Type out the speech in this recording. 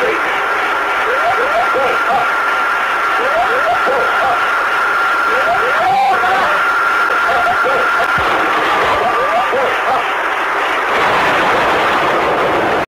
Go.